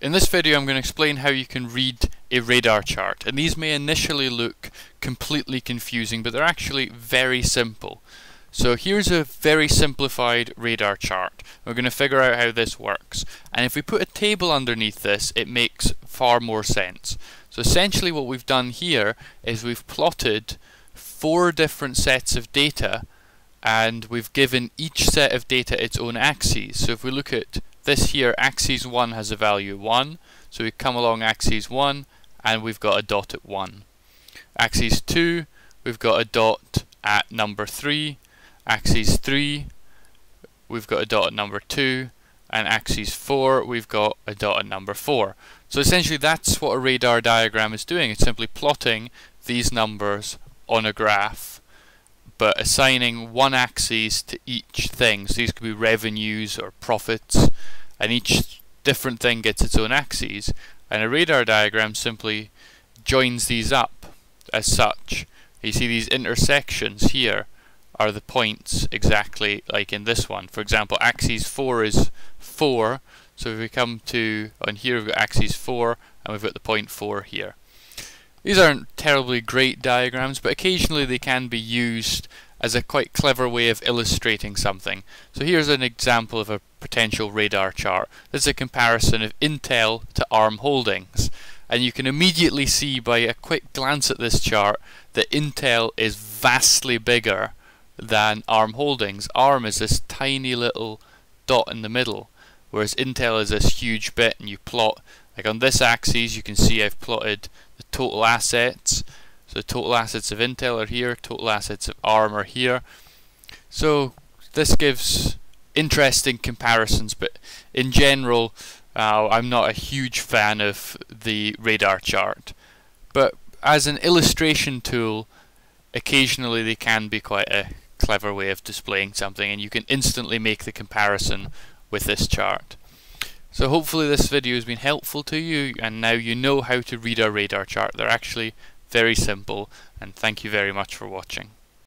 In this video I'm going to explain how you can read a radar chart and these may initially look completely confusing but they're actually very simple. So here's a very simplified radar chart. We're going to figure out how this works and if we put a table underneath this it makes far more sense. So essentially what we've done here is we've plotted four different sets of data and we've given each set of data its own axes. So if we look at this here, axis 1 has a value 1, so we come along axis 1 and we've got a dot at 1. Axis 2, we've got a dot at number 3. Axis 3, we've got a dot at number 2. And axis 4, we've got a dot at number 4. So essentially that's what a radar diagram is doing. It's simply plotting these numbers on a graph but assigning one axis to each thing. So these could be revenues or profits, and each different thing gets its own axes. And a radar diagram simply joins these up as such. You see these intersections here are the points exactly like in this one. For example, axis 4 is 4, so if we come to, on here we've got axis 4, and we've got the point 4 here. These aren't terribly great diagrams, but occasionally they can be used as a quite clever way of illustrating something. So here's an example of a potential radar chart. This is a comparison of Intel to ARM Holdings. And you can immediately see by a quick glance at this chart that Intel is vastly bigger than ARM Holdings. ARM is this tiny little dot in the middle, whereas Intel is this huge bit and you plot, like on this axis you can see I've plotted the total assets. So total assets of Intel are here, total assets of ARM are here. So this gives interesting comparisons, but in general, uh, I'm not a huge fan of the radar chart. But as an illustration tool, occasionally they can be quite a clever way of displaying something, and you can instantly make the comparison with this chart. So hopefully this video has been helpful to you and now you know how to read a radar chart. They're actually very simple and thank you very much for watching.